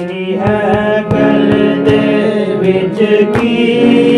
ਤੇਰੀ ਹੈ ਕਲ ਦੇ ਵਿੱਚ ਕੀ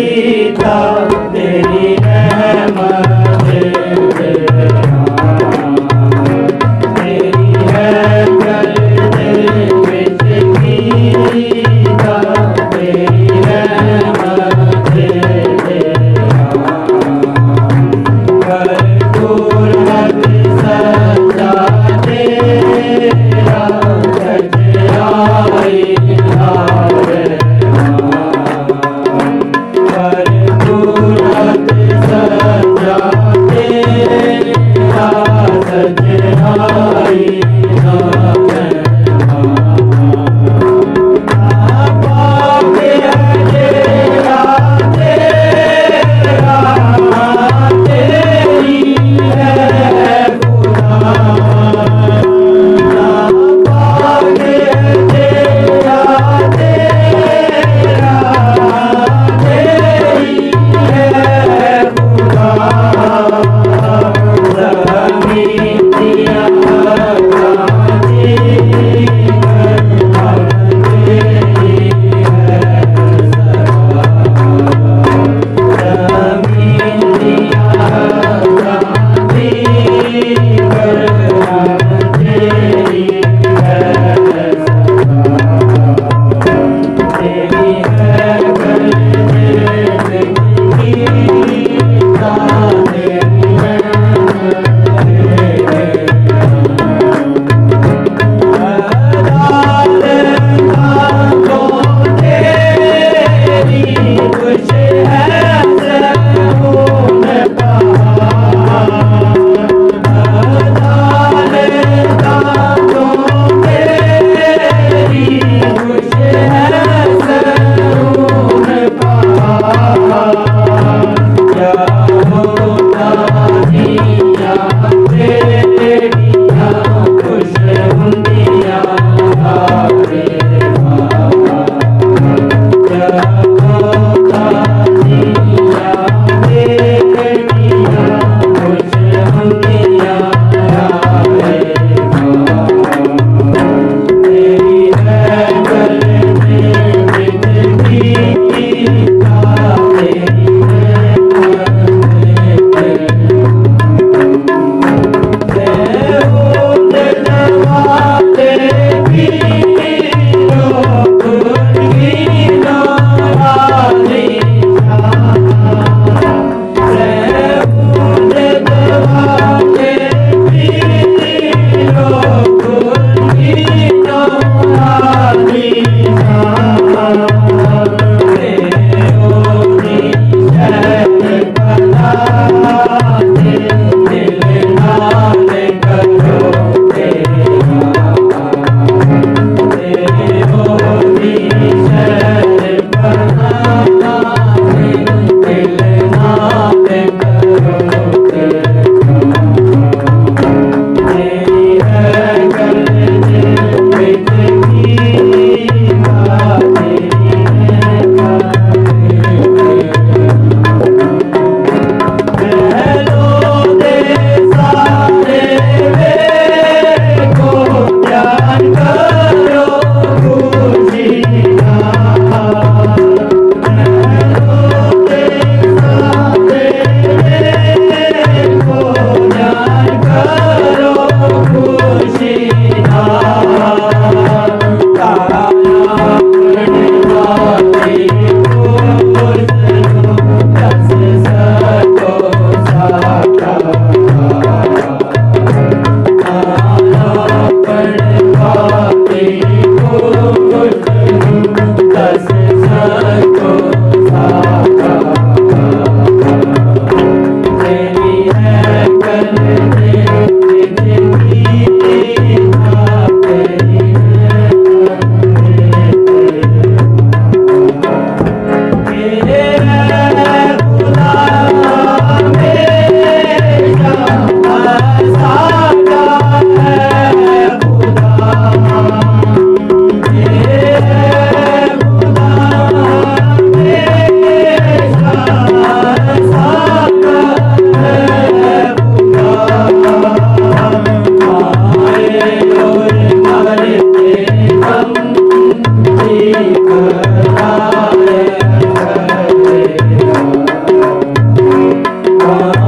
Bye.